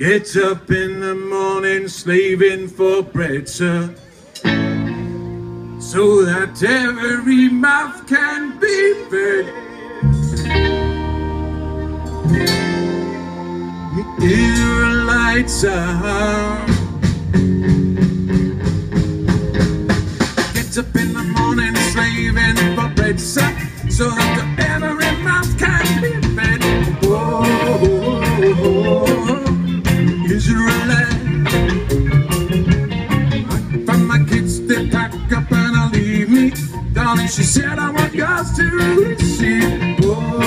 Get up in the morning slaving for bread, sir. So that every mouth can be fed. Israelites are. Get up in the morning slaving for bread, sir. So that every mouth can be fed. Darling, she said, I want yours to receive. Oh,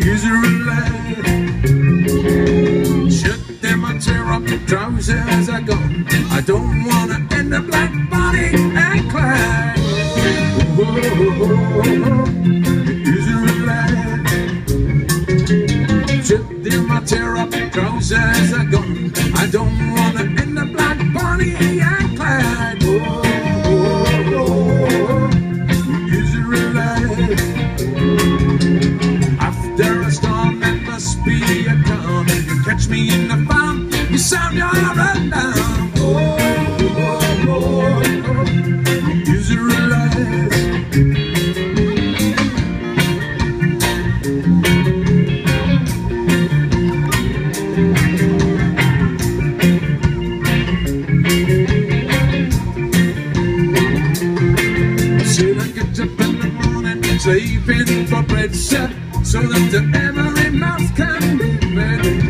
Israelite. Should them I tear up the trousers I go. I don't wanna end up like Bonnie and Clyde. Oh, Israelite. Should them I tear up the trousers I go. I don't wanna end slaving for bread, so that every mouth can be fed.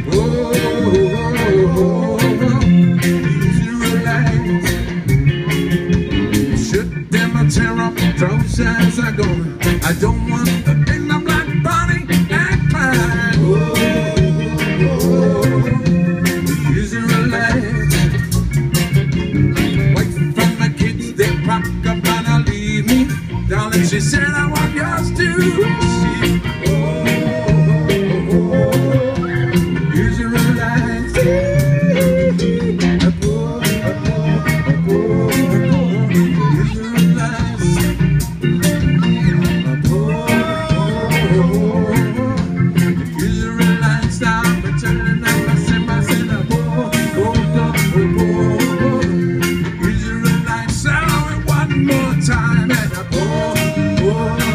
Are going. I don't want to be up like Bonnie and Clyde. Ooh, ooh, wait for my kids, they rock. world.